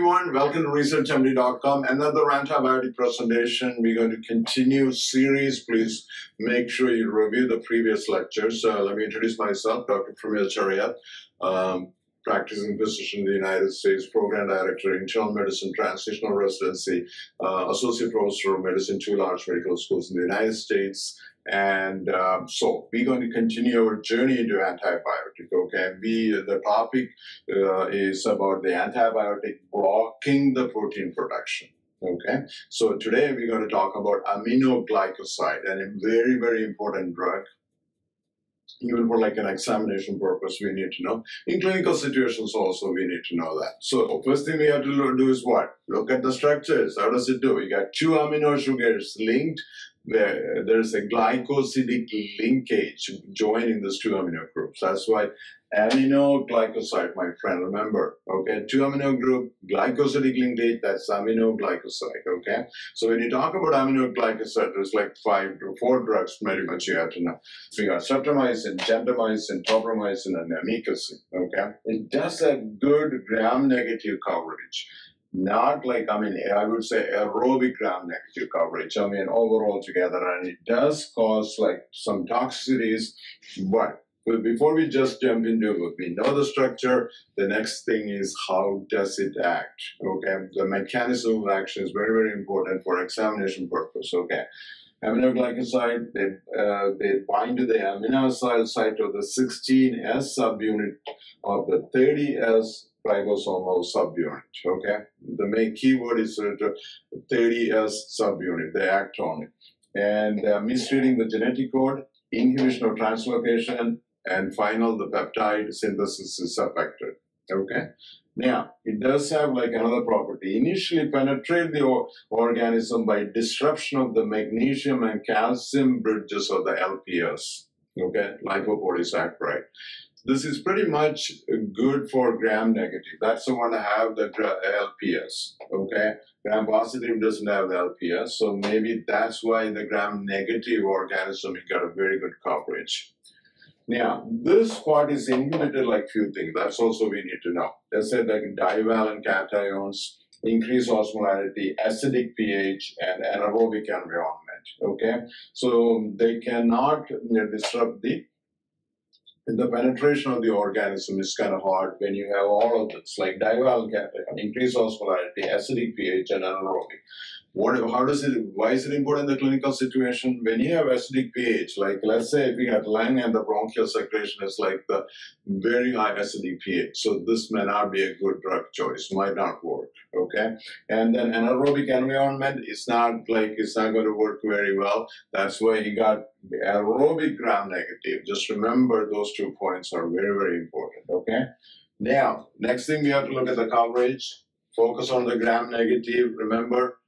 everyone. Welcome to ResearchMD.com. Another antibiotic presentation. We're going to continue series. Please make sure you review the previous lectures. Uh, let me introduce myself, Dr. Pramil Cheriyath, um, practicing physician in the United States, program director, internal medicine, transitional residency, uh, associate professor of medicine, two large medical schools in the United States. And um, so we're going to continue our journey into antibiotic. Okay, we the topic uh, is about the antibiotic blocking the protein production. Okay, so today we're going to talk about aminoglycoside, and a very very important drug. Even for like an examination purpose, we need to know. In clinical situations, also we need to know that. So first thing we have to do is what? Look at the structures. How does it do? We got two amino sugars linked where there's a glycosidic linkage joining these two amino groups. That's why aminoglycoside, my friend, remember, okay, two amino group, glycosidic linkage, that's aminoglycoside, okay? So when you talk about aminoglycoside, there's like five to four drugs pretty much you have to know. So you got streptomycin, gentamicin, tobramycin, and amikacin, okay? It does a good gram-negative coverage not like, I mean, I would say aerobic gram negative coverage, I mean, overall together, and it does cause like some toxicities, but before we just jump into it, we know the structure. The next thing is how does it act? Okay, the mechanism of action is very, very important for examination purpose. Okay, aminoglycoside they uh, they bind to the amino site of the 16S subunit of the 30S ribosomal subunit. Okay, the main keyword is uh, 30S subunit. They act on it, and uh, misreading the genetic code, inhibition of translocation, and final the peptide synthesis is affected. Okay. Now, it does have like another property. Initially penetrate the organism by disruption of the magnesium and calcium bridges of the LPS, okay, lipopolysaccharide. This is pretty much good for gram negative. That's the one to have the LPS. Okay, gram positive doesn't have the LPS, so maybe that's why the gram negative organism you got a very good coverage. Now, this part is inhibited like few things. That's also we need to know. They said like divalent cations, increase osmolarity, acidic pH, and anaerobic environment. Okay, so they cannot disrupt the the penetration of the organism is kind of hard when you have all of this, like divalent cation, increase osmolarity, acidic pH, and anaerobic. What, how does it, why is it important in the clinical situation? When you have acidic pH, like let's say if you have lung and the bronchial secretion is like the very high acidic pH, so this may not be a good drug choice, might not work, okay? And then anaerobic environment is not like, it's not going to work very well. That's why you got aerobic gram negative. Just remember those two points are very, very important, okay? Now, next thing we have to look at the coverage. Focus on the gram negative. Remember,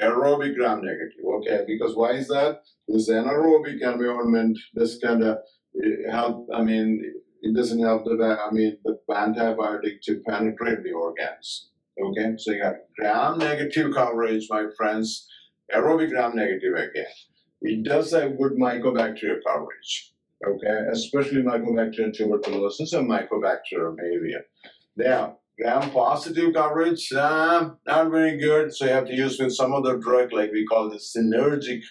aerobic gram negative. Okay, because why is that? This anaerobic environment, this kind of eh, help. I mean, it doesn't help the I mean the antibiotic to penetrate the organs. Okay, so you got gram negative coverage, my friends. Aerobic gram negative again. It does have good mycobacteria coverage. Okay, especially mycobacterium tuberculosis and mycobacterium avium. Now, gram positive coverage, uh, not very good. So you have to use with some other drug, like we call the synergic,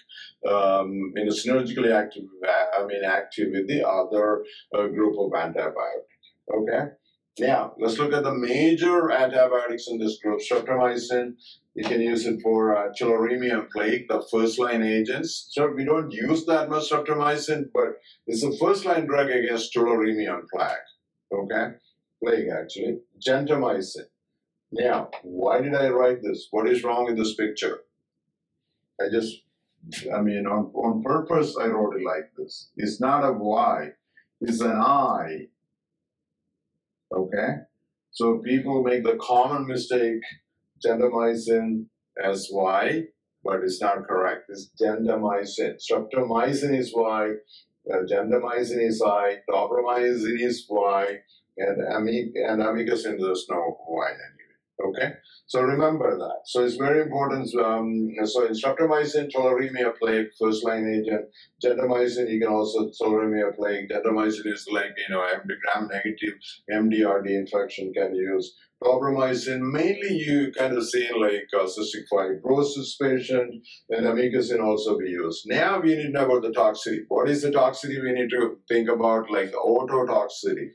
um, you know, synergically active, I mean, active with the other uh, group of antibiotics. Okay. Now, let's look at the major antibiotics in this group. Streptomycin, you can use it for uh, and plague, the first line agents. So we don't use that much streptomycin, but it's a first line drug against tularemia and plague. Okay plague actually, gentamicin. Now, why did I write this? What is wrong in this picture? I just, I mean, on, on purpose, I wrote it like this. It's not a Y, it's an I. Okay? So people make the common mistake, gentamicin as Y, but it's not correct. It's gentamicin. Streptomycin is Y, Uh, gentamicin is I, tobramycin is Y, and amic and amikacin no wine anyway. Okay, so remember that. So it's very important. Um, so in streptomycin, tularemia plague, first line agent. Gentamicin, you can also tularemia plague. Gentamicin is like you know gram negative MDRD infection can use. Tobramycin, mainly you kind of see like uh, cystic fibrosis patient, and amikacin also be used. Now we need to know about the toxicity. What is the toxicity? We need to think about like the ototoxicity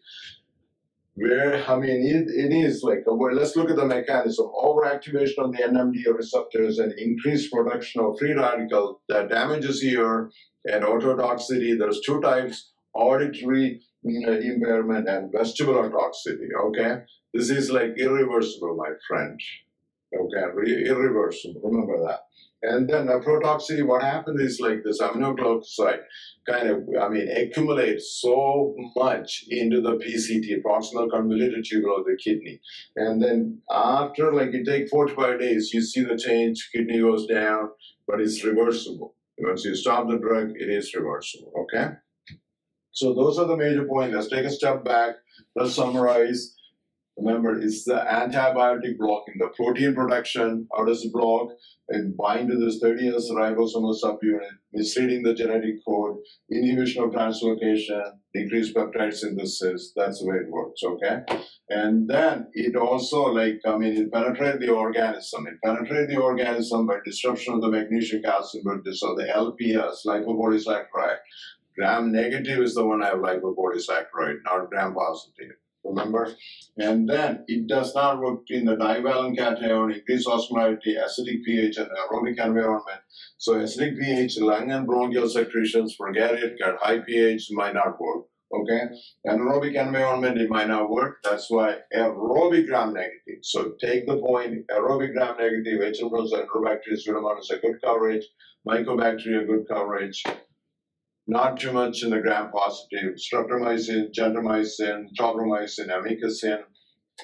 where I mean it, it is like uh, well, let's look at the mechanism overactivation of the NMDA receptors and increased production of free radical that damages ear and ototoxicity. There's two types: auditory impairment and vestibular toxicity. Okay, this is like irreversible, my friend. Okay, irreversible. Remember that. And then nephrotoxicity, what happens is like this aminoglycoside kind of, I mean, accumulates so much into the PCT, proximal convoluted tubule of the kidney. And then after, like, you take four to five days, you see the change, kidney goes down, but it's reversible. Once you stop the drug, it is reversible, okay? So those are the major points. Let's take a step back. Let's summarize. Remember, it's the antibiotic blocking the protein production. How does it block? and bind to this 30S ribosomal subunit, misreading the genetic code, inhibition of translocation, decreased peptide synthesis. That's the way it works, okay? And then it also, like, I mean, it penetrates the organism. It penetrates the organism by disruption of the magnesium calcium so the LPS, lipopolysaccharide. Gram negative is the one I have lipopolysaccharide, not gram positive remember? And then it does not work in the divalent cation, increased osmolarity, acidic pH, and aerobic environment. So acidic pH, lung and bronchial secretions, forget it, got high pH, might not work. Okay, anaerobic environment, it might not work. That's why aerobic gram negative. So take the point, aerobic gram negative, H. enterobacterius pseudomonas a good coverage, mycobacteria good coverage, not too much in the gram-positive, streptomycin, gentamicin, tobramycin, amikacin,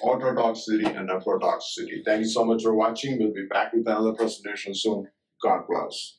ototoxicity, and nephrotoxicity. Thank you so much for watching. We'll be back with another presentation soon. God bless.